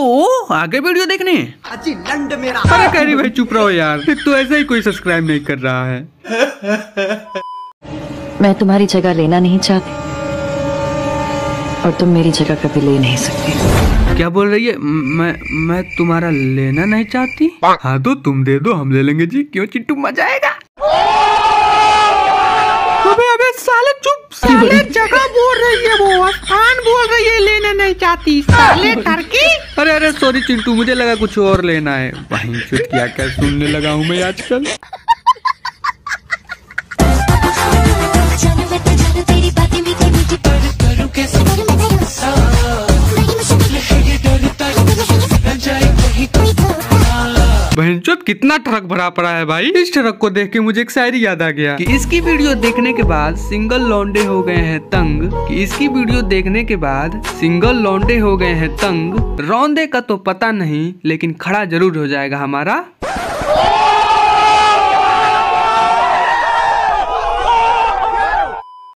आगे वीडियो देखने। अजी लंड मेरा। अरे कह रही भाई चुप रहो यार। एक तो ऐसा ही कोई सब्सक्राइब नहीं कर रहा है। मैं तुम्हारी जगह लेना नहीं चाहती। और तुम मेरी जगह कभी ले नहीं सकती। क्या बोल रही है? मैं मैं तुम्हारा लेना नहीं चाहती। हाँ तो तुम दे दो हम ले लेंगे जी। क्यों चिट्टू मज़ा आएगा? अबे अबे साले चुप साले जगह बोल रही वो स्थान बोल रही है, लेना नहीं चाहती। साले टर्की अरे अरे सॉरी चिंटू, मुझे लगा कुछ और लेना है। वहीं चुटकिया क्या सुनने लगा हूँ मैं आजकल? बहनचोद कितना ट्रक भरा पड़ा है भाई। इस ट्रक को देख के मुझे एक शायरी याद आ गया। कि इसकी वीडियो देखने के बाद सिंगल लौंडे हो गए हैं तंग। कि इसकी वीडियो देखने के बाद सिंगल लौंडे हो गए हैं तंग। रौंदे का तो पता नहीं, लेकिन खड़ा ज़रूर हो जाएगा हमारा।